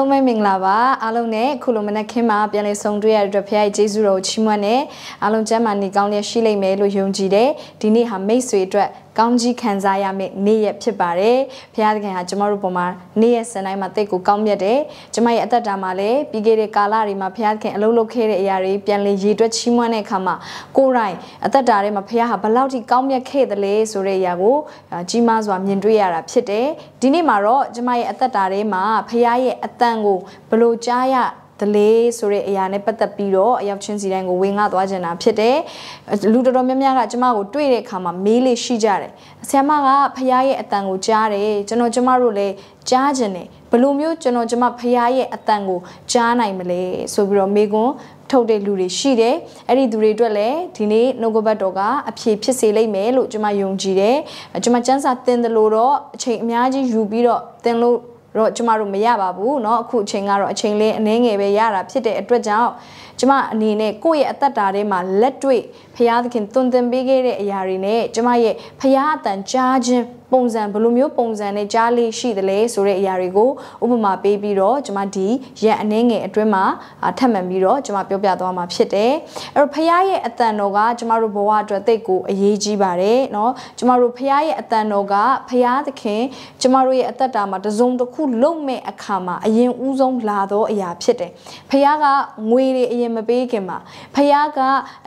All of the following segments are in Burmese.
အားလုံးပဲမင်္ဂလာပါအားလုံးနဲ့ခုလိုမနက်ခင်းမှာပြန်လည်ဆုံတွေ့ရတဲ့အတွက်ဖခင်ရဲ့ကျေးဇူးတော်ကိုချီးမွမ်းနေအားလုံးကျမ်းမာနေကောင်းလျက်ရှိလိမ့်မယ်လို့ယုံကြည်တယ်ဒီနေ့ဟာမိတ်ဆွေအတွက် ကောင်းကြီးခံစားရမယ့်နေ့ရက်ဖြစ်ပါတယ်။ဘုရားသခင်ဟာကျမတို့ပေါ်မှာနေ့ရက်စံတိုင်းမှာတိတ်ကိုကောင်းမြတ်တယ်။ကျမရဲ့အသက်တာမှာလည်းပြီးခဲ့တဲ့ကာလတွေမှာဘုရားသခင်အလုပ်လုပ်ခဲ့တဲ့အရာတွေပြန်လည်ရည်တွက်ချီးမွမ်းတဲ့အခါမှာကိုယ်တိုင်အသက်တာထဲမှာဘုရားဟာဘလောက်ထိကောင်းမြတ်ခဲ့သလဲဆိုတဲ့အရာကိုကြီးမားစွာမြင်တွေ့ရတာဖြစ်တယ်။ဒီနေ့မှာတော့ကျမရဲ့အသက်တာထဲမှာဘုရားရဲ့အတန်ကိုဘလို့ကြားရ ဒလေးဆိုတဲ့အရာနဲ့ပတ်သက်ပြီးတော့အရောက်ချင်းစီတိုင်းကိုဝင်ငှသွားကြတာဖြစ်တယ်လူတော်တော်များများကကျမကိုတွေ့တဲ့အခါမှာမေးလေးရှိကြတယ်ဆရာမကဖခင်ရဲ့အတန်ကိုကြားတယ်ကျွန်တော်ကျမတို့လည်းကြားခြင်းတယ်ဘလို့မျိုးကျွန်တော်ကျမဖခင်ရဲ့အတန်ကိုကြားနိုင်မလဲဆိုပြီးတော့မေကွန်းထုတ်တဲ့လူတွေရှိတယ်အဲ့ဒီသူတွေအတွက်လည်းဒီနေ့နှုတ်ကပတ်တော်ကအဖြေဖြစ်စေလိမ့်မယ်လို့ကျွန်မယုံကြည်တယ်ကျွန်မစံစာတင်တယ်လို့တော့အချိန်အများကြီးယူပြီးတော့တင်လို့ တော့ကျမတို့မရပါဘူးเนาะအခုအချိန်ကတော့အချိန်လေးအနည်းငယ်ပဲရတာဖြစ်တဲ့အတွက်ကြောင့် ကျမအနေနဲ့ကိုယ့်ရဲ့အသက်တာထဲမှာလက်တွေ့ဖရာသခင်တွင်တင်ပေးခဲ့တဲ့အရာတွေနဲ့ကျမရဲ့ဖရာအတန်ကြားခြင်းပုံစံဘလိုမျိုးပုံစံနဲ့ကြားလေးရှိသလဲဆိုတဲ့အရာတွေကိုဥပမာပေးပြီးတော့ကျွန်မဒီရက်အနှင်းငယ်အတွင်းမှာထပ်မံပြီးတော့ကျွန်မပြောပြသွားမှာဖြစ်တယ်အဲ့တော့ဖခင်ရဲ့အတန်တော်ကကျွန်မတို့ဘဝအတွက်သိကိုအရေးကြီးပါတယ်เนาะကျွန်မတို့ဖခင်ရဲ့အတန်တော်ကဖခင်သခင်ကျွန်မတို့ရဲ့အသက်တာမှာတစုံတစ်ခုလုံမဲ့အခါမှာအရင်ဦးဆုံးလာသောအရာဖြစ်တယ်ဖခင်ကငွေတွေအရင် မပေးခင်မှာဖခင်က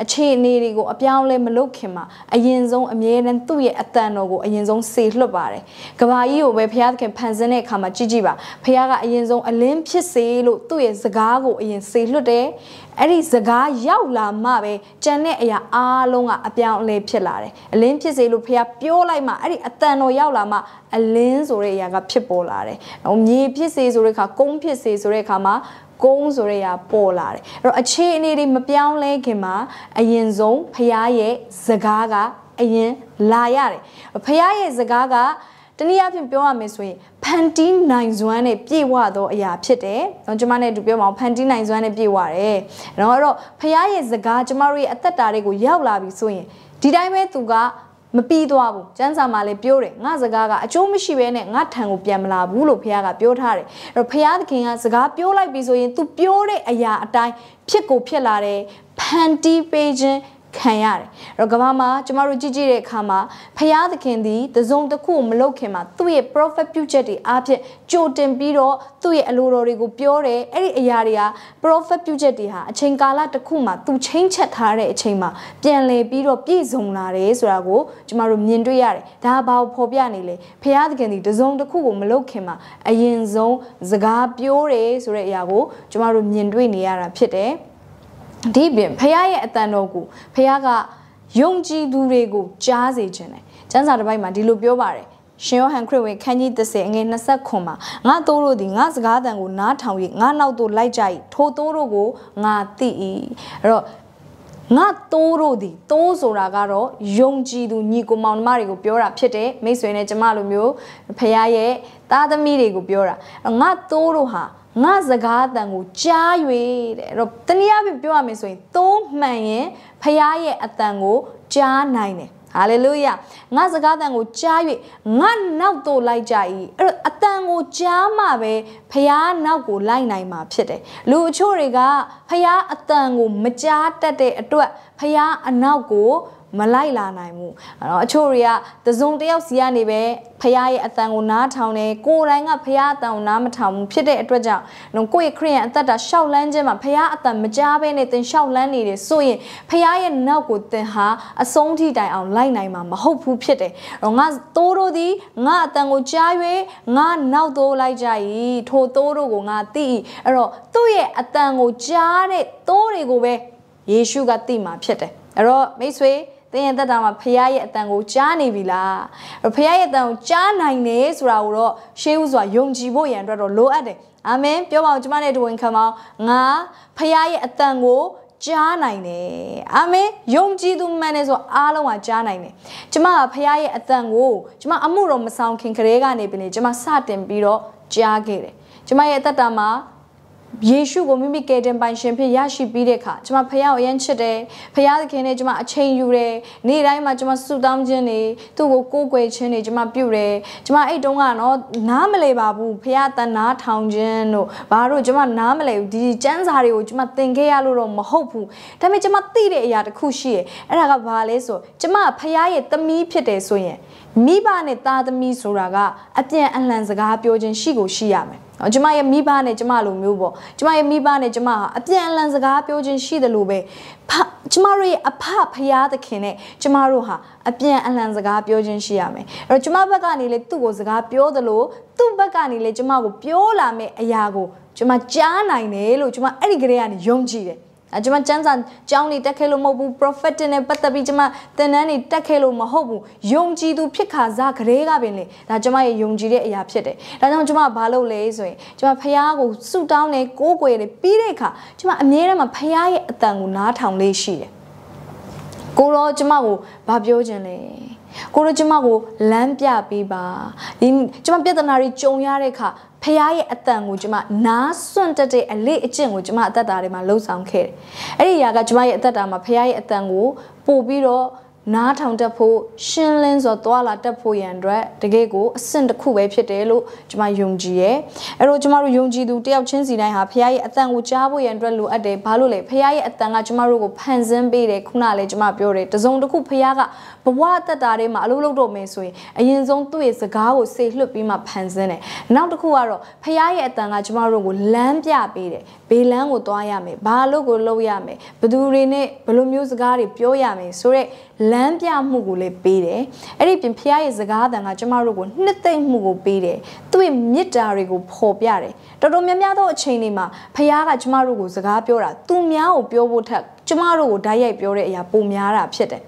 အခြေအနေတွေကိုအပြောင်းလဲမလုပ်ခင်မှာအရင်ဆုံးအမြဲတမ်းသူ့ရဲ့အတန်တော်ကိုအရင်ဆုံးစေလွတ်ပါတယ်။ကဘာကြီးကိုပဲဘုရားသခင်ဖန်ဆင်းတဲ့အခါမှာကြည့်ကြည့်ပါ။ဘုရားကအရင်ဆုံးအလင်းဖြစ်စေလို့သူ့ရဲ့စကားကိုအရင်စေလွတ်တယ်။အဲ့ဒီစကားရောက်လာမှပဲကြံတဲ့အရာအားလုံးကအပြောင်းအလဲဖြစ်လာတယ်။အလင်းဖြစ်စေလို့ဘုရားပြောလိုက်မှအဲ့ဒီအတန်တော်ရောက်လာမှအလင်းဆိုတဲ့အရာကဖြစ်ပေါ်လာတယ်။ဟိုမြေဖြစ်စေဆိုတဲ့အခါကုန်းဖြစ်စေဆိုတဲ့အခါမှာ ကုန်းဆိုတဲ့အရာပေါ်လာတယ်အဲ့တော့အခြေအနေတွေမပြောင်းလဲခင်မှာအရင်ဆုံးဖះရဲ့စကားကအရင်လာရတယ်ဖះရဲ့စကားကတနည်းအားဖြင့်ပြောရမယ်ဆိုရင်ဖန်တီးနိုင်စွမ်းနဲ့ပြည့်ဝသောအရာဖြစ်တယ်။ကျွန်မနဲ့တူပြောမအောင်ဖန်တီးနိုင်စွမ်းနဲ့ပြည့်ဝတယ်။အဲ့တော့ဖះရဲ့စကားကျမတို့ရဲ့အသက်တာတွေကိုရောက်လာပြီဆိုရင်ဒီတိုင်းပဲသူက မပြီးသွားဘူးကျန်းစာမှာလည်းပြောတယ်ငါစကားကအကျိုးမရှိဘဲနဲ့ငါထံကိုပြန်မလာဘူးလို့ဖះကပြောထားတယ်အဲ့တော့ဖះသခင်ကစကားပြောလိုက်ပြီဆိုရင် तू ပြောတဲ့အရာအတိုင်းဖြစ်ကိုဖြစ်လာတယ်ဖန်တီးပေးခြင်း ခံရတယ်။အဲ့တော့ကမ္ဘာမှာကျမတို့ကြည့်ကြည့်တဲ့အခါမှာဖယားသခင်သည်တစုံတစ်ခုမလုပ်ခင်မှာသူ့ရဲ့ prophet ပြုချက်တွေအားဖြင့်ကြိုတင်ပြီးတော့သူ့ရဲ့အလိုတော်တွေကိုပြောတယ်။အဲ့ဒီအရာတွေက prophet ပြုချက်တွေဟာအချိန်ကာလတစ်ခုမှာသူချင်းချက်ထားတဲ့အချိန်မှာပြန်လည်ပြီးတော့ပြည့်စုံလာတယ်ဆိုတာကိုကျမတို့မြင်တွေ့ရတယ်။ဒါဘာကိုဖော်ပြနေလဲ။ဖယားသခင်သည်တစုံတစ်ခုကိုမလုပ်ခင်မှာအရင်ဆုံးစကားပြောတယ်ဆိုတဲ့အရာကိုကျမတို့မြင်တွေ့နေရတာဖြစ်တယ်။ ဒီပြင်ဖះရဲ့အတန်တော်ကိုဖះကယုံကြည်သူတွေကိုကြားစေခြင်းတယ်ကျမ်းစာတစ်ပိုက်မှာဒီလိုပြောပါတယ်ရှင်ယောဟန်ခရစ်ဝင်ခန်းကြီး30အငယ်20ခွန်မှာငါတိုးတို့သည်ငါစကားတန်ကိုနားထောင်၍ငါနောက်သို့လိုက်ကြ၏ထိုတိုးတို့ကိုငါသိ၏အဲ့တော့ငါတိုးတို့သည်တိုးဆိုတာကတော့ယုံကြည်သူညီကိုမောင်နှမတွေကိုပြောတာဖြစ်တယ်မိတ်ဆွေနဲ့ကျမလိုမျိုးဖခင်ရဲ့သားသမီးတွေကိုပြောတာငါတိုးတို့ဟာ ငါစကားအတန်ကိုကြား၍တဲ့အဲ့တော့တနည်းအားဖြင့်ပြောရမယ်ဆိုရင်သုံးမှန်ရင်ဖခင်ရဲ့အတန်ကိုကြားနိုင်တယ်ဟာလေလုယငါစကားတန်ကိုကြား၍ငါနောက်သို့လိုက်ကြ၏အဲ့တော့အတန်ကိုကြားမှပဲဖះနောက်ကိုလိုက်နိုင်မှာဖြစ်တယ်လူအချို့တွေကဖះအတန်ကိုမကြားတတ်တဲ့အတွက်ဖះအနောက်ကို မလိုက်လာနိုင်ဘူးအဲ့တော့အချို့တွေကတစုံတယောက်စီကနေပဲဖះရဲ့အတန်ကိုနားထောင်တယ်ကိုယ်တိုင်ကဖះအတန်ကိုနားမထောင်ဘူးဖြစ်တဲ့အတွက်ကြောင့်နော်ကိုယ့်ရဲ့ခရိယန်အသက်တာရှောက်လန်းခြင်းမှာဖះအတန်မကြားဘဲနဲ့သင်ရှောက်လန်းနေတယ်ဆိုရင်ဖះရဲ့နောက်ကိုသင်ဟာအဆုံးထိတိုင်အောင်လိုက်နိုင်မှာမဟုတ်ဘူးဖြစ်တယ်အဲ့တော့ငါတိုးတို့သည်ငါအတန်ကိုကြား၍ငါနောက်သို့လိုက်ကြ၏ထိုတိုးတို့ကိုငါသိ၏အဲ့တော့သူ့ရဲ့အတန်ကိုကြားတဲ့တိုးတွေကိုပဲယေရှုကသိမှာဖြစ်တယ်အဲ့တော့မိတ်ဆွေ သင်ရဲ့တက်တာမှာဖခင်ရဲ့အတန်ကိုကြားနေပြီလားဖခင်ရဲ့အတန်ကိုကြားနိုင်နေဆိုတာကိုတော့ရှေးဥစွာယုံကြည်ဖို့ရန်အတွက်တော့လိုအပ်တယ်အာမင်ပြောပါဦးကျမနဲ့တူဝင်ခံပါအောင်ငါဖခင်ရဲ့အတန်ကိုကြားနိုင်တယ်အာမင်ယုံကြည်သူမှန်တယ်ဆိုအားလုံးကကြားနိုင်တယ်ကျမကဖခင်ရဲ့အတန်ကိုကျမအမှုတော်မဆောင်ခင်ကလေးကနေပြီလေကျမစတင်ပြီးတော့ကြားခဲ့တယ်ကျမရဲ့အသက်တာမှာ ယေရှုကိုမိမိကယ်တင်ပိုင်ရှင်ဖြစ်ရရှိပြီးတဲ့အခါကျွန်မဖခင်ကိုအရင်ချစ်တယ်ဖခင်သခင်နဲ့ကျွန်မအချိန်ယူတယ်နေ့တိုင်းမှာကျွန်မဆုတောင်းခြင်းတွေသူ့ကိုကိုးကွယ်ခြင်းတွေကျွန်မပြုတယ်ကျွန်မအဲ့တုန်းကနော်နားမလဲပါဘူးဖခင်တန်နာထောင်ခြင်းတို့ဘာလို့ကျွန်မနားမလဲဘူးဒီစံစာတွေကိုကျွန်မသင်ခဲ့ရလို့တော့မဟုတ်ဘူးဒါပေမဲ့ကျွန်မသိတဲ့အရာတစ်ခုရှိရဲ့အဲ့ဒါကဘာလဲဆိုကျွန်မဖခင်ရဲ့သမီးဖြစ်တယ်ဆိုရင် မိဘနဲ့သားသမီးဆိုတာကအပြန်အလှန်စကားပြောခြင်းရှိကိုရှိရမယ်ကျမရဲ့မိဘနဲ့ကျမလိုမျိုးပေါ့ကျမရဲ့မိဘနဲ့ကျမဟာအပြန်အလှန်စကားပြောခြင်းရှိတယ်လို့ပဲကျမတို့ရဲ့အဖဖရာသခင်နဲ့ကျမတို့ဟာအပြန်အလှန်စကားပြောခြင်းရှိရမယ်အဲ့တော့ကျမဘက်ကနေလေသူ့ကိုစကားပြောသလိုသူ့ဘက်ကနေလေကျမကိုပြောလာမယ့်အရာကိုကျမကြားနိုင်တယ်လို့ကျမအဲ့ဒီကလေးကနေယုံကြည်တယ် အဲကျွန်မစံစာကျောင်းနေတက်ခဲ့လို့မဟုတ်ဘူး prophet နဲ့ပတ်သက်ပြီးကျွန်မသင်တန်းနေတက်ခဲ့လို့မဟုတ်ဘူးယုံကြည်သူဖြစ်ခါစားကလေးကပင်လေဒါကျွန်မရဲ့ယုံကြည်တဲ့အရာဖြစ်တယ်ဒါကြောင့်ကျွန်မဘာလုပ်လဲဆိုရင်ကျွန်မဖះကိုဆုတောင်းနေကိုးကွယ်နေပြီးတဲ့အခါကျွန်မအမြဲတမ်းဖះရဲ့အတန်ကိုနားထောင်လေးရှိတယ်ကိုတော့ကျွန်မကိုဘာပြောခြင်းလဲကိုတို့ကျမကိုလမ်းပြပေးပါဒီကျမပြဿနာတွေကြုံရတဲ့အခါ ဖះရဲ့အတန်ကိုကျမနားစွန့်တက်တဲ့အလေးအကျင့်ကိုကျမအသက်တာထဲမှာလှုပ်ဆောင်ခဲ့တယ်။အဲ့ဒီຢာကကျမရဲ့အသက်တာမှာဖះရဲ့အတန်ကိုပို့ပြီးတော့နားထောင်တတ်ဖို့ရှင်းလင်းစွာသွားလာတတ်ဖို့ရန်အတွက်တကယ်ကိုအဆင့်တစ်ခုပဲဖြစ်တယ်လို့ကျွန်မယုံကြည်ရဲ့အဲ့တော့ကျွန်မတို့ယုံကြည်သူတယောက်ချင်းစီတိုင်းဟာဖခင်ရဲ့အတန်ကိုကြားဖို့ရန်အတွက်လိုအပ်တယ်ဘာလို့လဲဖခင်ရဲ့အတန်ကကျွန်မတို့ကိုဖန်ဆင်းပေးတယ်ခုနလည်းကျွန်မပြောတယ်တစုံတစ်ခုဖခင်က ဘဝတက်တာတွေမှာအလုပ်လုပ်တော့မယ်ဆိုရင်အရင်ဆုံးသူ့ရဲ့စကားကိုစေလွှတ်ပြီးမှဖန်ဆင်းတယ်နောက်တစ်ခုကတော့ဖခင်ရဲ့အတန်ကကျွန်မတို့ကိုလမ်းပြပေးတယ်ဘေးလမ်းကိုသွားရမယ်ဘာလို့ကိုလုပ်ရမယ်ဘသူတွေနဲ့ဘယ်လိုမျိုးစကားတွေပြောရမယ်ဆိုတော့လမ်းပြမှုကိုလည်းပေးတယ်အဲ့ဒီပြင်ဖခင်ရဲ့စကားတန်ကကျမတို့ကိုနှစ်သိမ့်မှုကိုပေးတယ်သူ့ရဲ့မေတ္တာတွေကိုဖော်ပြတယ်တော်တော်များများသောအချိန်တွေမှာဖခင်ကကျမတို့ကိုစကားပြောတာသူများကိုပြောဖို့ထက်ကျမတို့ကိုဓာတ်ရိုက်ပြောတဲ့အရာပိုများတာဖြစ်တယ်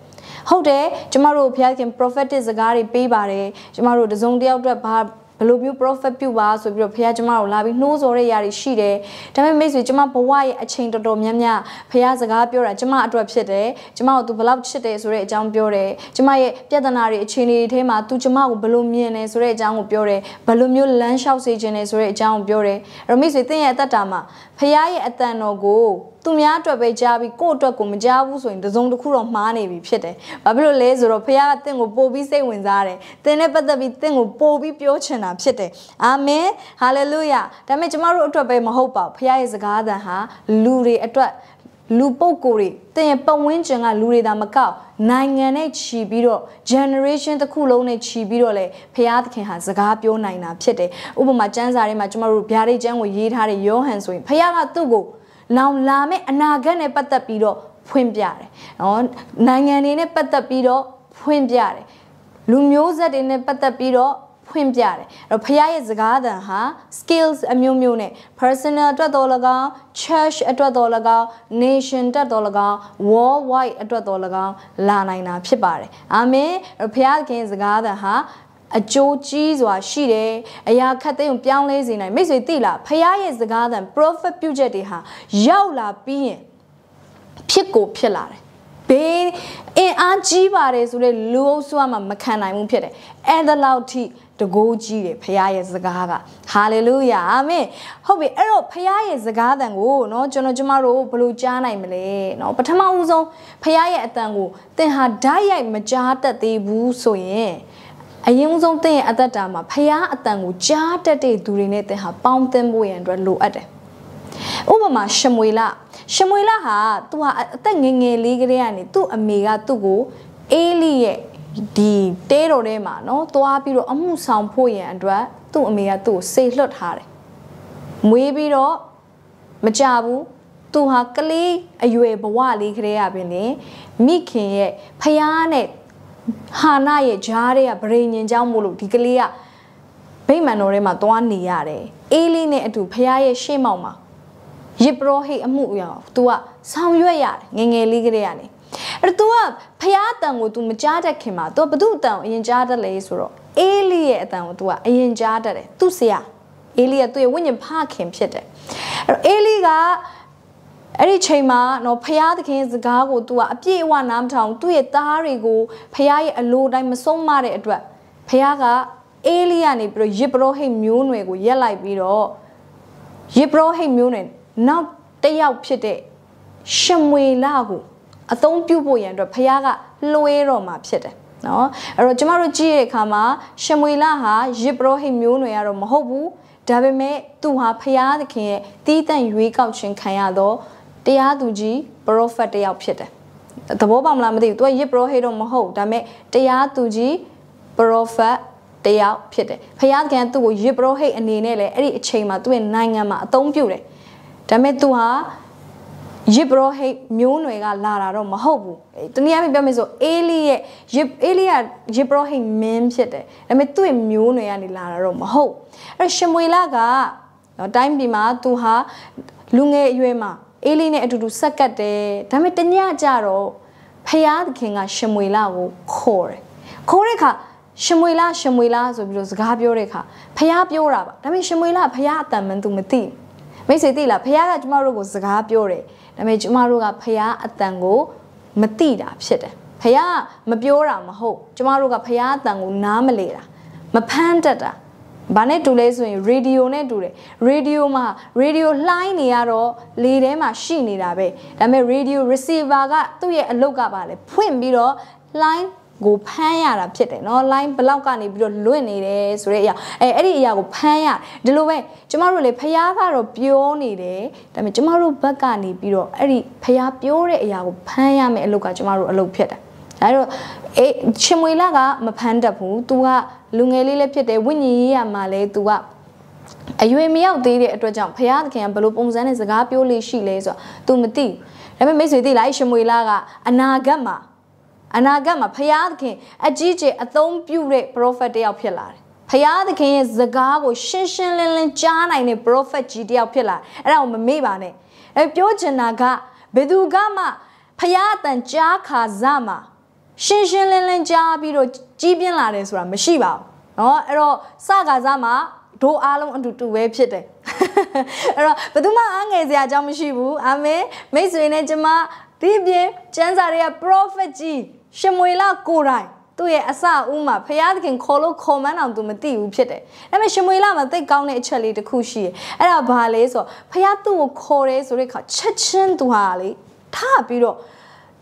ဟုတ်တယ်ကျမတို့ဘုရားခင် prophetic စကားတွေပေးပါတယ်ကျမတို့တစုံတယောက်အတွက်ဘာဘယ်လိုမျိုး profit ပြုပါဆိုပြီးတော့ဖခင်ကျမတို့လာပြီးနှိုးဆော်တဲ့ຢာတွေရှိတယ်ဒါပေမဲ့မိတ်ဆွေကျမဘဝရဲ့အချိန်တော်တော်များများဖခင်စကားပြောတာကျမအတွက်ဖြစ်တယ်ကျမကို तू ဘယ်လောက်ချစ်တယ်ဆိုတဲ့အကြောင်းပြောတယ်ကျမရဲ့ပြဿနာတွေအခြေအနေတွေထဲမှာ तू ကျမကိုဘယ်လိုမြင်လဲဆိုတဲ့အကြောင်းကိုပြောတယ်ဘယ်လိုမျိုးလမ်းလျှောက်စေခြင်းလဲဆိုတဲ့အကြောင်းကိုပြောတယ်အဲ့တော့မိတ်ဆွေသင်ရဲ့အသက်တာမှာဖခင်ရဲ့အတန်တော်ကို သူများအတွက်ပဲကြားပြီးကိုယ့်အတွက်ကိုမကြားဘူးဆိုရင်တစုံတစ်ခုတော့မှားနေပြီဖြစ်တယ်။ဘာဖြစ်လို့လဲဆိုတော့ဖခင်ကတင့်ကိုပို့ပြီးစိတ်ဝင်စားတယ်။သင်နဲ့ပတ်သက်ပြီးတင့်ကိုပို့ပြီးပြောချင်တာဖြစ်တယ်။အာမင်။ဟာလေလုယာ။ဒါပေမဲ့ကျမတို့အတွက်ပဲမဟုတ်ပါဘူး။ဖခင်ရဲ့စကားသံဟာလူတွေအတွက်လူပုဂ္ဂိုလ်တွေတင်ရဲ့ပတ်ဝန်းကျင်ကလူတွေဒါမကောက်နိုင်ငံနဲ့ခြီးပြီးတော့ generation တစ်ခုလုံးနဲ့ခြီးပြီးတော့လေဖျားသခင်ဟာစကားပြောနိုင်တာဖြစ်တယ်ဥပမာကျမ်းစာထဲမှာကျမတို့ဗျာဒိတ်ကျမ်းကိုရေးထားတဲ့ယောဟန်ဆိုရင်ဖျားကသူ့ကို လောင်လာမယ့်အနာဂတ်နဲ့ပတ်သက်ပြီးတော့ဖွင့်ပြတယ်နော်နိုင်ငံတွေနဲ့ပတ်သက်ပြီးတော့ဖွင့်ပြတယ်လူမျိုးဆက်တွေနဲ့ပတ်သက်ပြီးတော့ဖွင့်ပြတယ်အဲ့တော့ဖခင်ရဲ့စကားသံဟာ skills အမျိုးမျိုးနဲ့ personal အတွက်တော်၎င်း church အတွက်တော်၎င်း nation အတွက်တော်၎င်း worldwide အတွက်တော်၎င်းလာနိုင်တာဖြစ်ပါတယ်အာမင်အဲ့တော့ဖခင်စကားသံဟာ အကျိုးကြီးစွာရှိတယ်အရာခက်သိမ်းပြောင်းလဲစေနိုင်မိတ်ဆွေသိလားဖခင်ရဲ့စကားသံ prophet ပြုချက်တွေဟာရောက်လာပြီးရင်ဖြစ်ကိုဖြစ်လာတယ်ဘေးအင်အားကြီးပါတယ်ဆိုတဲ့လူအုပ်စုမှမခံနိုင်ဘူးဖြစ်တယ်အဲ့ဒါလောက်ထိတကိုးကြီးတယ်ဖခင်ရဲ့စကားကဟာလေလုယာအာမင်ဟုတ်ပြီအဲ့တော့ဖခင်ရဲ့စကားတန်ကိုเนาะကျွန်တော်ကျမတို့ဘယ်လိုကြားနိုင်မလဲเนาะပထမဦးဆုံးဖခင်ရဲ့အတန်ကိုသင်ဟာဓာတ်ရိုက်မကြားတတ်သေးဘူးဆိုရင် အရင်ဆုံးသင်ရဲ့အသက်တာမှာဖျားအတန်ကိုကြားတတ်တဲ့သူတွေနဲ့သင်ဟာပေါင်းသင်းဖို့ရန်အတွက်လိုအပ်တယ်ဥပမာရှမွေလရှမွေလဟာသူဟာအသက်ငယ်ငယ်လေးကလေးကနေသူ့အမေကသူ့ကိုအေးလိရဲ့ဒီတဲတော်ထဲမှာနော်သွားပြီးတော့အမှုဆောင်ဖို့ရန်အတွက်သူ့အမေကသူ့ကိုစေလွတ်ထားတယ်မွေးပြီးတော့မကြဘူးသူဟာကလေးအရွယ်ဘဝလေးကလေးရပင်လေမိခင်ရဲ့ဖျားနဲ့ ဟာနာရဲ့ဂျားတွေကဗရိညင်ကြောင့်မို့လို့ဒီကလေးကဗိမာန်တော်ထဲမှာသွားနေရတယ်အေးလေးနဲ့အတူဖခင်ရဲ့ရှေ့မောက်မှာရစ်ပရောဟိတ်အမှုအရာ तू ကဆောင်ရွက်ရတယ်ငငယ်လေးကလေးကနေအဲ့တော့ तू ကဖះအတန်ကို तू မကြားတတ်ခင်မှာ तू ဘသူအတန်ကိုအရင်ကြားတတ်လဲဆိုတော့အေးလေးရဲ့အတန်ကို तू ကအရင်ကြားတတ်တယ်သူ့ဆရာအေးလေးကသူ့ရဲ့ဝိညာဉ်ဖခင်ဖြစ်တယ်အဲ့တော့အေးလေးက အဲ့ဒီချိန်မှာနော်ဖရာသခင်စကားကို तू ကအပြည့်အဝနားမထောင်သူ့ရဲ့သားတွေကိုဖရာရဲ့အလိုတိုင်းမဆုံးမတဲ့အတွက်ဖရာကအေးလိကနေပြီးတော့ယစ်ပရောဟိတ်မျိုးနွယ်ကိုရက်လိုက်ပြီးတော့ယစ်ပရောဟိတ်မျိုးနွယ်နောက်တစ်ယောက်ဖြစ်တဲ့ရှမွေလကိုအသုံးပြုဖို့ရန်အတွက်ဖခင်ကလွှဲတော်မှာဖြစ်တယ်နော်အဲ့တော့ကျမတို့ကြည့်ရတဲ့အခါမှာရှမွေလဟာယစ်ပရောဟိတ်မျိုးနွယ်ကတော့မဟုတ်ဘူးဒါပေမဲ့သူဟာဖခင်သခင်ရဲ့တီးတန့်ရွေးကောက်ခြင်းခံရသော တရားသူကြီးပရောဖက်တစ်ယောက်ဖြစ်တယ်သဘောပေါက်မလားမသိဘူး तू ကယစ်ပရောဟိတ်တော့မဟုတ်ဒါပေမဲ့တရားသူကြီးပရောဖက်တယောက်ဖြစ်တယ်ဖယားကန်သူ့ကိုယစ်ပရောဟိတ်အနေနဲ့လည်းအဲ့ဒီအချိန်မှာသူ့ရဲ့နိုင်ငံမှာအသုံးပြုတယ်ဒါပေမဲ့သူဟာယစ်ပရောဟိတ်မျိုးနွယ်ကလာတာတော့မဟုတ်ဘူးတနည်းအားဖြင့်ပြောမယ်ဆိုအေလိရဲ့ယစ်အေလိကယစ်ပရောဟိတ်မင်းဖြစ်တယ်ဒါပေမဲ့သူ့ရဲ့မျိုးနွယ်ကနေလာတာတော့မဟုတ်အဲ့ရှမွေလကနော်တိုင်းပြည်မှာသူဟာလူငယ်အရွယ်မှာ အေလိနဲ့အတူတူဆက်ကတ်တယ်ဒါပေမဲ့တညကြတော့ဖယားသခင်ကရှမွေလကိုခေါ်တယ်ခေါ်တဲ့အခါရှမွေလားရှမွေလားဆိုပြီးတော့စကားပြောတဲ့အခါဖះပြောတာပါဒါပေမဲ့ရှမွေလားဖះအတန်မှန်သူမသိမိတ်ဆွေသိလားဖះကကျမတို့ကိုစကားပြောတယ်ဒါပေမဲ့ကျမတို့ကဖះအတန်ကိုမသိတာဖြစ်တယ်ဖះမပြောတာမဟုတ်ကျမတို့ကဖះအတန်ကိုနားမလေတာမဖမ်းတတ်တာ ဘာနဲ့တူလဲဆိုရင်ရေဒီယိုနဲ့တူတယ်ရေဒီယိုမှာရေဒီယိုလှိုင်းနေရတော့လေထဲမှာရှိနေတာပဲဒါပေမဲ့ရေဒီယို receiver ကသူ့ရဲ့အလုပ်ကပါလေဖွင့်ပြီးတော့လှိုင်းကိုဖမ်းရတာဖြစ်တယ်เนาะ line ဘလောက်ကနေပြီးတော့လွင့်နေတယ်ဆိုတဲ့အရာအဲအဲ့ဒီအရာကိုဖမ်းရဒီလိုပဲကျမတို့လေဖျားကတော့ပြောနေတယ်ဒါပေမဲ့ကျမတို့ဘက်ကနေပြီးတော့အဲ့ဒီဖျားပြောတဲ့အရာကိုဖမ်းရမယ်အလုပ်ကကျမတို့အလုပ်ဖြစ်တယ် ဒါတော့အေးရှင်မွေလာကမဖမ်းတတ်ဘူး။ तू ကလူငယ်လေးလည်းဖြစ်တယ်ဝိညာဉ်ရေးရမှာလဲ तू ကအရွယ်မရောက်သေးတဲ့အတွက်ကြောင့်ဖခင်သခင်ကဘယ်လိုပုံစံနဲ့စကားပြောလေးရှိလဲဆိုတော့ तू မသိဘူး။ဒါပေမဲ့မိတ်ဆွေသိလားရှင်မွေလာကအနာဂတ်မှာအနာဂတ်မှာဖယားသခင်အကြီးကျယ်အသုံးပြုတဲ့ prophet တယောက်ဖြစ်လာတယ်ဖယားသခင်ရဲ့စကားကိုရှင်းရှင်းလင်းလင်းကြားနိုင်တဲ့ prophet ကြီးတယောက်ဖြစ်လာအဲ့ဒါကိုမမေ့ပါနဲ့အဲပြောချင်တာကဘယ်သူကမှဖယားအတန်ကြားခါစမှာ ရှင်းရှင်းလင်းလင်းကြားပြီးတော့ကြီးပြင်းလာတယ်ဆိုတာမရှိပါဘူးเนาะအဲ့တော့စကားစမှာဒိုးအားလုံးအတူတူပဲဖြစ်တယ်အဲ့တော့ဘယ်သူမှအားငယ်စရာအကြောင်းမရှိဘူးအာမင်မိတ်ဆွေနဲ့ကျမဒီပြင်ကျမ်းစာတွေက prophet ကြီးရှမွေလကိုတိုင်သူ့ရဲ့အစဦးမှာဖယားသခင်ခေါ်လို့ခေါ်မှန်းအောင်သူမသိဘူးဖြစ်တယ်။ဒါပေမဲ့ရှမွေလမှာသိကောင်းတဲ့အချက်လေးတစ်ခုရှိတယ်။အဲ့ဒါဘာလဲဆိုတော့ဖယားသူ့ကိုခေါ်တယ်ဆိုတဲ့အခါချက်ချင်းသူဟာလေထပြီးတော့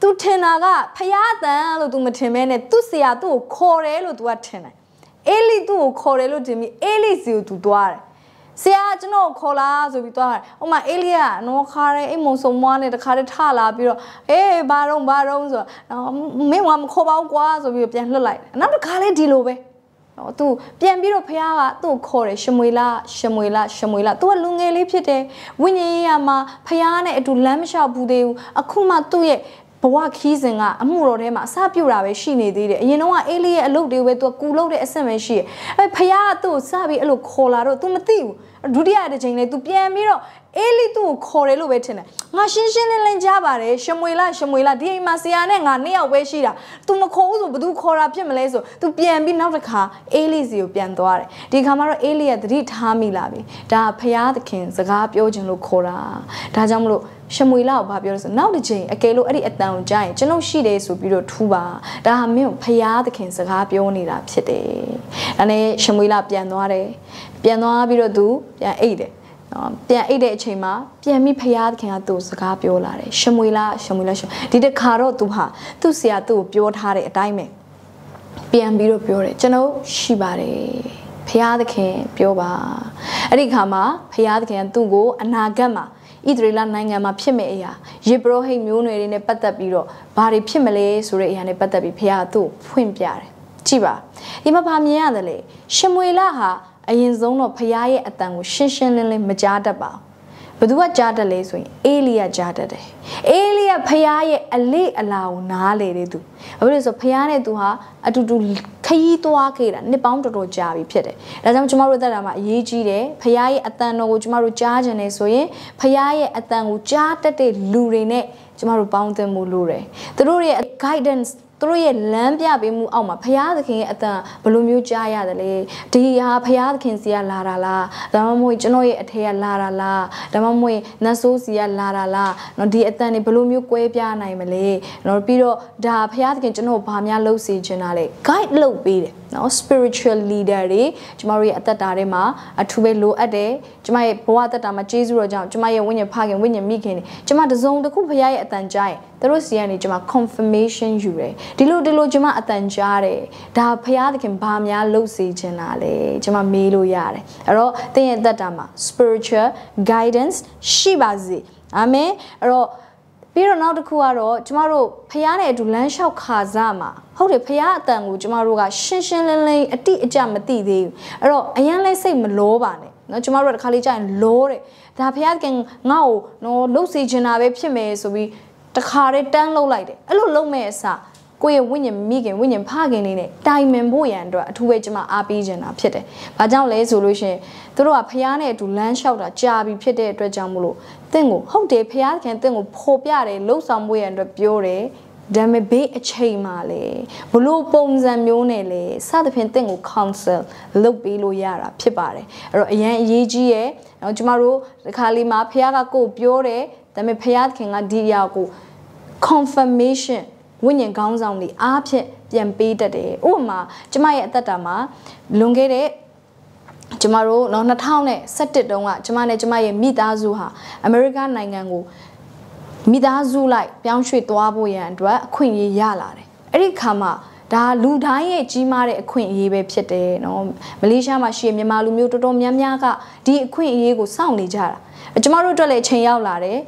သူထင်တာကဖယားတန်လို့သူမထင်မဲနဲ့သူ့ဆရာသူ့ကိုခေါ်တယ်လို့သူကထင်တယ်။အေလိသူ့ကိုခေါ်တယ်လို့ထင်ပြီးအေလိစီကိုသူသွားတယ်။ဆရာကျွန်တော်ခေါ်လာဆိုပြီးသွားတယ်။ဟိုမှာအေလီယာနော်ခါရဲအိမ်မုံစုံမွားနဲ့တခါတည်းထလာပြီးတော့အေးဘာတော့ဘာတော့ဆိုတော့မင်းကမခေါ်ပါဘူးကွာဆိုပြီးပြန်လွတ်လိုက်။နောက်တစ်ခါလေးဒီလိုပဲ။နော်သူပြန်ပြီးတော့ဖះကသူ့ခေါ်တယ်ရှမွေလာရှမွေလာရှမွေလာသူကလူငယ်လေးဖြစ်တယ်ဝိညာဉ်ရေးရမှာဖះနဲ့အတူလမ်းမလျှောက်ဘူးသေးဘူးအခုမှသူ့ရဲ့ ဘဝခီးစဉ်ကအမှုတော်ထဲမှာအစပြုတ်တာပဲရှိနေသေးတယ်အရင်တော့အေးလေးရဲ့အလုပ်တွေပဲသူကကူလုပ်တဲ့အဆင့်ပဲရှိတယ်အဲဖះကသူ့ကိုစပြီးအဲ့လိုခေါ်လာတော့ तू မသိဘူး ဒုတိယတစ်ချိန်လေ तू ပြန်ပြီးတော့အေးလေးသူ့ကိုခေါ်တယ်လို့ပဲထင်တယ်ငါရှင်းရှင်းလင်းလင်းကြားပါတယ်ရှမွေလာရှမွေလာဒီအိမ်မှာဆရာနဲ့ငါနှစ်ယောက်ပဲရှိတာ तू မခေါ်ဘူးဆိုဘယ်သူခေါ်တာဖြစ်မလဲဆို तू ပြန်ပြီးနောက်တစ်ခါအေးလေးစီကိုပြန်သွားတယ်ဒီခါမှာတော့အေးလေးကသတိထားမိလာပြီဒါဖရာသခင်စကားပြောခြင်းလို့ခေါ်တာဒါကြောင့်မလို့ရှမွေလာကိုဘာပြောလဲဆိုနောက်တစ်ချိန်အကယ်လို့အဲ့ဒီအတန်ကိုကြားရင်ကျွန်တော်ရှိတယ်ဆိုပြီးတော့ထူပါဒါဟာမင်းကိုဖရာသခင်စကားပြောနေတာဖြစ်တယ်ဒါနဲ့ရှမွေလာပြန်သွားတယ် ပြန်သွားပြီးတော့သူပြန်အိတ်တယ်နော်ပြန်အိတ်တဲ့အချိန်မှာပြန်ပြီးဖရာသခင်ကသူ့စကားပြောလာတယ်ရှမွေလာရှမွေလာရှဒီတခါတော့သူဟာသူ့ဆရာသူ့ကိုပြောထားတဲ့အတိုင်းပဲပြန်ပြီးတော့ပြောတယ်ကျွန်တော်ရှိပါတယ်ဖရာသခင်ပြောပါအဲ့ဒီခါမှာဖရာသခင်ကသူ့ကိုအနာဂတ်မှာဣသရေလနိုင်ငံမှာဖြစ်မဲ့အရာယေဘရဟိတ်မျိုးနွယ်တွေနဲ့ပတ်သက်ပြီးတော့ဘာတွေဖြစ်မလဲဆိုတဲ့အရာနဲ့ပတ်သက်ပြီးဖရာကသူ့ကိုဖွင့်ပြတယ်ကြည့်ပါဒီမှာဗာမြင်ရတယ်လေရှမွေလဟာ အရင်ဆုံးတော့ဖရားရဲ့အတန်ကိုရှင်းရှင်းလင်းလင်းမကြားတတ်ပါဘူးဘသူကကြားတတ်လဲဆိုရင်အေလိယကြားတတ်တယ်အေလိယဖရားရဲ့အလေးအလာကိုနားလေတဲ့သူဘာဖြစ်လို့ဆိုဖရားနဲ့သူဟာအတူတူခရီးသွားခဲ့တာနှစ်ပေါင်းတော်တော်ကြာပြီဖြစ်တယ်ဒါကြောင့်ကျမတို့သက်တာမှာအရေးကြီးတယ်ဖရားရဲ့အတန်တော်ကိုကျမတို့ကြားကြတယ်ဆိုရင်ဖရားရဲ့အတန်ကိုကြားတတ်တဲ့လူတွေနဲ့ကျမတို့ပေါင်းသင်းမှုလိုတယ်သူတို့ရဲ့ guidance သူတို့ရဲ့လမ်းပြပေးမှုအောက်မှာဘုရားသခင်ရဲ့အတန်ဘယ်လိုမျိုးကြားရတယ်လဲဒီဟာဘုရားသခင်စီကလာတာလားဒါမှမဟုတ်ကျွန်တော်ရဲ့အထက်ကလာတာလားဒါမှမဟုတ်နတ်ဆိုးစီကလာတာလားနော်ဒီအတန်တွေဘယ်လိုမျိုးကွဲပြားနိုင်မလဲနော်ပြီးတော့ဒါဘုရားသခင်ကျွန်တော်ဘာများလှုပ်စေချင်တာလဲ guide လုပ်ပေးတယ် နော် spiritual leader တွေကျမတို့ရဲ့အသက်တာထဲမှာအထူးပဲလိုအပ်တယ်ကျမရဲ့ဘဝအသက်တာမှာကျေးဇူးတော်ကြောင့်ကျမရဲ့ဝိညာဉ်ဖခင်ဝိညာဉ်မိခင်တွေကျမတစုံတစ်ခုဖခင်ရဲ့အတန်ကြားရင်သူတို့စီကနေကျမ confirmation ယူတယ်ဒီလိုဒီလိုကျမအတန်ကြားတယ်ဒါဖခင်သခင်ဘာများလုပ်စေချင်တာလဲကျမမေးလို့ရတယ်အဲ့တော့သင်ရဲ့အသက်တာမှာ spiritual guidance ရှိပါစေအာမင်အဲ့တော့ ပြီးတော့နောက်တစ်ခုကတော့ကျမတို့ဖះနဲ့အတူလမ်းလျှောက်ခါစားမှာဟုတ်တယ်ဖះအတန်ကိုကျမတို့ကရှင်းရှင်းလင်းလင်းအတိအကျမသိသေးဘူးအဲ့တော့အရန်လဲစိတ်မလောပါနဲ့နော်ကျမတို့ကတခါလေးကြာရင်လောတယ်ဒါဖះကငါ့ကိုနော်လှုပ်စီချင်တာပဲဖြစ်မယ်ဆိုပြီးတခါတည်းတန်းလှုပ်လိုက်တယ်အဲ့လိုလှုပ်မဲ့အစား ကိုယ့်ရဲ့ဝိညာဉ်မိခင်ဝိညာဉ်ဖခင်လေးနဲ့တိုင်ပင်ဖို့ရန်အတွက်အထူးပဲကျွန်မအားပေးခြင်းတာဖြစ်တယ်။ဘာကြောင့်လဲဆိုလို့ရှိရင်သူတို့ကဖះနဲ့အတူလမ်းလျှောက်တာကြာပြီဖြစ်တဲ့အတွက်ကြောင့်မလို့တင့်ကိုဟုတ်တယ်ဖះခင်တင့်ကိုဖော်ပြတယ်လှုပ်ဆောင်ဖို့ရန်အတွက်ပြောတယ်ဒါပေမဲ့ဘေးအချိန်မှလေဘလို့ပုံစံမျိုးနဲ့လေစသဖြင့်တင့်ကို counsel လုပ်ပေးလို့ရတာဖြစ်ပါတယ်အဲ့တော့အရန်အရေးကြီးရဲ့နော်ကျမတို့ဒီခါလေးမှာဖះကကိုပြောတယ်ဒါပေမဲ့ဖះခင်ကဒီအရာကို confirmation ဝိညာဉ်ကောင်းဆောင်တွေအားဖြင့်ပြန်ပေးတတ်တယ်ဥပမာကျမရဲ့အသက်တာမှာလွန်ခဲ့တဲ့ကျမတို့နော်2017တုန်းကကျမနဲ့ကျမရဲ့မိသားစုဟာအမေရိကန်နိုင်ငံကိုမိသားစုလိုက်ပြောင်းရွှေ့သွားဖို့ရန်အတွက်အခွင့်အရေးရလာတယ်အဲ့ဒီခါမှာဒါလူတိုင်းရဲ့ကြီးမားတဲ့အခွင့်အရေးပဲဖြစ်တယ်နော်မလေးရှားမှာရှိတဲ့မြန်မာလူမျိုးတော်တော်များများကဒီအခွင့်အရေးကိုစောင့်နေကြတာကျမတို့အတွက်လည်းချိန်ရောက်လာတယ်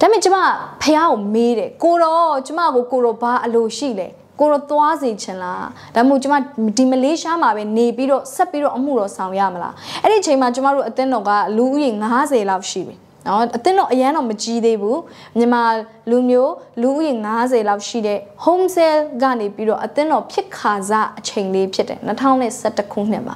ဒါပေမဲ့ကျမဖះကိုမေးတယ်ကိုတော့ကျမကိုကိုတော့ဘာအလိုရှိလဲကိုတော့သွားစီချင်လားဒါမှမဟုတ်ကျမဒီမလေးရှားမှာပဲနေပြီးတော့ဆက်ပြီးတော့အမှုတော်ဆောင်ရမလားအဲ့ဒီအချိန်မှာကျမတို့အသင်းတော်ကလူဦးရေ90လောက်ရှိပြီနော်အသင်းတော့အရန်တော့မကြီးသေးဘူးမြန်မာလူမျိုးလူဦးရေ90လောက်ရှိတဲ့ home sale ကနေပြီးတော့အသင်းတော်ဖြစ်ခါစားအချိန်လေးဖြစ်တယ်2021ခုနှစ်မှာ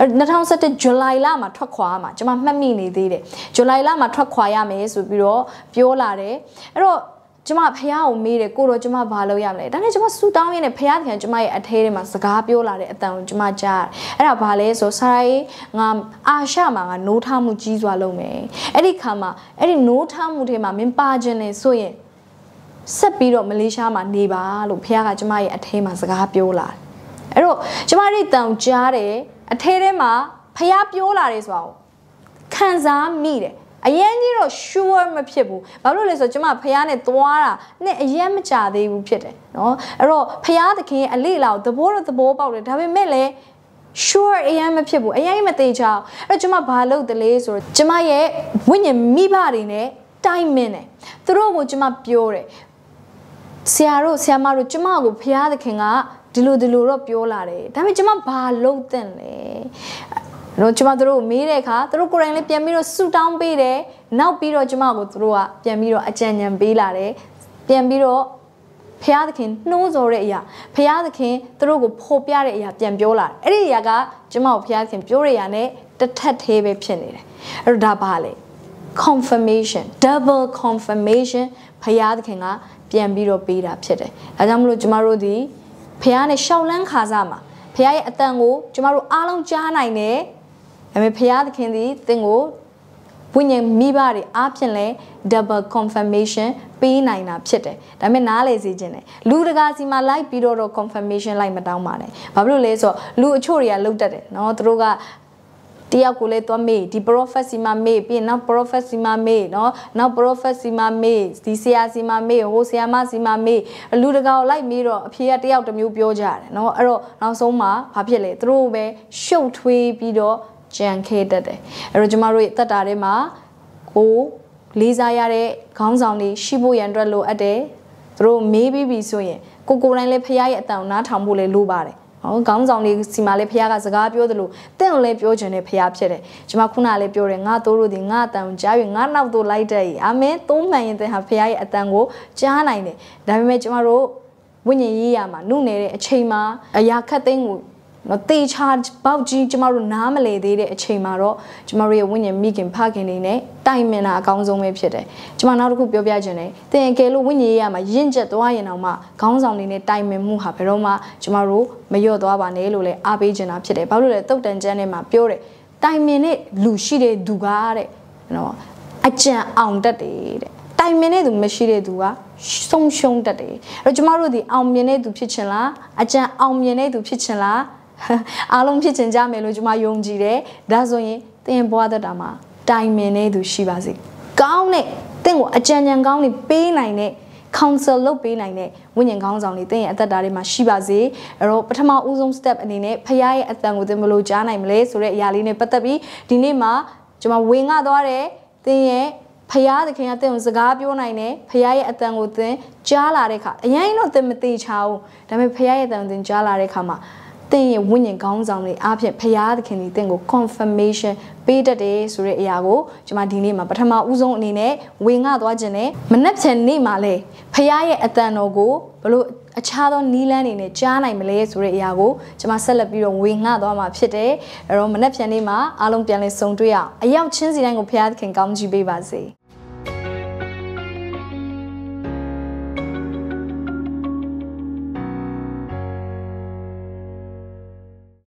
2021ဇူလိုင်လမှာထွက်ခွာမှာကျွန်မမှတ်မိနေသေးတယ်ဇူလိုင်လမှာထွက်ခွာရမယ်ဆိုပြီးတော့ပြောလာတယ်အဲ့တော့ကျမဖះကိုမေးတယ်ကိုတော့ကျမဘာလုပ်ရမလဲဒါနဲ့ကျမဆူတောင်းရင်းနဲ့ဖះခင်ကျမရဲ့အထဲထဲမှာစကားပြောလာတဲ့အတန်ကိုကျမကြားတယ်အဲ့ဒါဘာလဲဆိုဆရာကြီးငါအာရှမှာငါနိုးထမှုကြီးစွာလုပ်မယ်အဲ့ဒီခါမှာအဲ့ဒီနိုးထမှုထဲမှာမင်းပါခြင်းလေဆိုရင်ဆက်ပြီးတော့မလေးရှားမှာနေပါလို့ဖះကကျမရဲ့အထဲမှာစကားပြောလာတယ်အဲ့တော့ကျမတို့တန်ကြားတယ် အထဲထဲမှာဖះပြောလာတယ်ဆိုတာကိုခံစားမိတယ်အရင်ကြီးတော့ sure မဖြစ်ဘူးဘာလို့လဲဆိုတော့ကျမဖះနဲ့သွားတာနဲ့အရင်မကြသေးဘူးဖြစ်တယ်နော်အဲ့တော့ဖះသခင်အလေးလောက်သဘောတော့သဘောပေါက်တယ်ဒါပေမဲ့လည်း sure အရင်မဖြစ်ဘူးအရင်မသေးချောင်းအဲ့တော့ကျမဘာလုပ်တလဲဆိုတော့ကျမရဲ့ဝိညာဉ်မိဘတွေနဲ့တိုင်မင်းတယ်သူတို့ကိုကျမပြောတယ်ဆရာတို့ဆရာမတို့ကျမကိုဖះသခင်က ဒီလိုဒီလိုတော့ပြောလာတယ်ဒါပေမဲ့ကျမဘာလုပ်တဲ့လဲတော့ကျမတို့မေးတဲ့အခါသူတို့ကိုယ်တိုင်လည်းပြန်ပြီးတော့ဆူတောင်းပေးတယ်နောက်ပြီးတော့ကျမကိုသူတို့ကပြန်ပြီးတော့အကြံဉာဏ်ပေးလာတယ်ပြန်ပြီးတော့ဖះသခင်နှိုးဆော်တဲ့အရာဖះသခင်သူတို့ကိုဖော်ပြတဲ့အရာပြန်ပြောလာတယ်အဲ့ဒီအရာကကျမကိုဖះသခင်ပြောတဲ့အရာနဲ့တစ်ထပ်သေးပဲဖြစ်နေတယ်အဲ့တော့ဒါပါလေ confirmation double confirmation ဖះသခင်ကပြန်ပြီးတော့ပေးတာဖြစ်တယ်ဒါကြောင့်မလို့ကျမတို့ဒီ ဖះနဲ့ရှောက်လန်းခါစားမှာဖះရဲ့အတန်ကိုကျမတို့အားလုံးကြားနိုင်တယ်ဒါပေမဲ့ဖះသခင်သည်သင်ကိုဝိညာဉ်မိဘတွေအားဖြင့်လဲ double confirmation ပေးနိုင်တာဖြစ်တယ်ဒါပေမဲ့နားလေစေခြင်းတယ်လူတကာစီမှာလိုက်ပြီးတော့ confirmation လိုက်မတောင်းပါနဲ့ဘာဖြစ်လို့လဲဆိုတော့လူအချို့တွေကလုတ်တတ်တယ်เนาะသူတို့က တယောက်ကိုလည်းသွားမေးဒီ prophet စီမမေးပြီးရင်နောက် prophet စီမမေးနော်နောက် prophet စီမမေးဒီဆရာစီမမေးဟိုဆရာမစီမမေးအလူတကောင်လိုက်မေးတော့အဖြေကတယောက်တစ်မျိုးပြောကြတယ်နော်အဲ့တော့နောက်ဆုံးမှာဘာဖြစ်လဲသူတို့ပဲရှုပ်ထွေးပြီးတော့ကြံခဲတတ်တယ်အဲ့တော့ကျမတို့ရဲ့တက်တာထဲမှာကိုလေးစားရတဲ့ခေါင်းဆောင်တွေရှိဖို့ရန်အတွက်လိုအပ်တယ်သူတို့မေးပြီးပြီဆိုရင်ကိုကိုတိုင်းလည်းဖရားရဲ့အတန်ကိုနားထောင်ဖို့လည်းလိုပါတယ် ဟောခေါင်းဆောင်တွေစီမှာလည်းဖခင်ကစကားပြောသလိုတင့်လည်းပြောခြင်းနဲ့ဖခင်ဖြစ်တယ်ကျွန်မခုနလည်းပြောတယ်ငါတို့တို့ဒီငါအတန်ကိုကြားပြီးငါနောက်တို့လိုက်တဲ့အာမင်သုံးမှန်ရင်တဲ့ဟာဖခင်ရဲ့အတန်ကိုကြားနိုင်တယ်ဒါပေမဲ့ကျွန်မတို့ဝိညာဉ်ရေးရမှာနုနေတဲ့အချိန်မှာအရာခတ်သိမ်းကို နော်တေချာပေါက်ကြီးကျမတို့နားမလည်သေးတဲ့အချိန်မှာတော့ကျမတို့ရဲ့ဝိညာဉ်မိခင်ဖခင်တွေနဲ့တိုင်မင်တာအကောင်းဆုံးပဲဖြစ်တယ်ကျမနောက်တစ်ခုပြောပြခြင်းတယ်သင်အကယ်လို့ဝိညာဉ်ရေးရမှာရင့်ကျက်သွားရင်တော့မှခေါင်းဆောင်တွေနဲ့တိုင်မင်မှုဟာဘယ်တော့မှကျမတို့မလျော့သွားပါနဲ့လို့လည်းအားပေးခြင်းတာဖြစ်တယ်ဘာလို့လဲတုတ်တန်ကျမ်းထဲမှာပြောတယ်တိုင်မင်နဲ့လူရှိတဲ့သူကတဲ့နော်အကြံအောင်တတ်တယ်တဲ့တိုင်မင်တဲ့သူမရှိတဲ့သူကဆုံးရှုံးတတ်တယ်အဲ့တော့ကျမတို့ဒီအောင်မြင်တဲ့သူဖြစ်ချင်လားအကြံအောင်မြင်တဲ့သူဖြစ်ချင်လား အားလုံးဖြစ်ချင်ကြမယ်လို့ကျမယုံကြည်တယ်ဒါဆိုရင်သင်ဘွားသက်တာမှာတိုင်မင်တဲ့သူရှိပါစေကောင်းတဲ့သင်ကိုအကြံဉာဏ်ကောင်းတွေပေးနိုင်တဲ့ counsel လုပ်ပေးနိုင်တဲ့ဝိညာဉ်ကောင်းဆောင်တွေသင်ရဲ့အသက်တာတွေမှာရှိပါစေအဲ့တော့ပထမဦးဆုံး step အနေနဲ့ဖခင်ရဲ့အတန်ကိုသင်ဘယ်လိုကြားနိုင်မလဲဆိုတဲ့အရာလေးနဲ့ပတ်သက်ပြီးဒီနေ့မှာကျွန်မဝင်ငှသွားတယ်သင်ရဲ့ဖယားသခင်ကသင်ကိုစကားပြောနိုင်တယ်ဖယားရဲ့အတန်ကိုသင်ကြားလာတဲ့အခါအရင်တော့သင်မသိချဘူးဒါပေမဲ့ဖယားရဲ့အတန်ကိုသင်ကြားလာတဲ့အခါမှာ သင်ရဲ့ဝိညာဉ်ကောင်းဆောင်တွေအားဖြင့်ဖယားသခင်ဒီသင်ကို confirmation ပေးတတ်တယ်ဆိုတဲ့အရာကိုကျွန်မဒီနေ့မှာပထမဦးဆုံးအနေနဲ့ဝင်ငှသွားခြင်းနဲ့မနှက်ချင်နေ့မှာလဲဖယားရဲ့အတန်တော်ကိုဘလို့အခြားသောနီးလန်းတွေနဲ့ကြားနိုင်မလဲဆိုတဲ့အရာကိုကျွန်မဆက်လက်ပြီးတော့ဝင်ငှသွားမှာဖြစ်တယ်အဲ့တော့မနှက်ဖြန်နေ့မှာအားလုံးပြန်လည်ဆုံတွေ့အောင်အရောက်ချင်းစီတိုင်းကိုဖယားသခင်ကောင်းချီးပေးပါစေ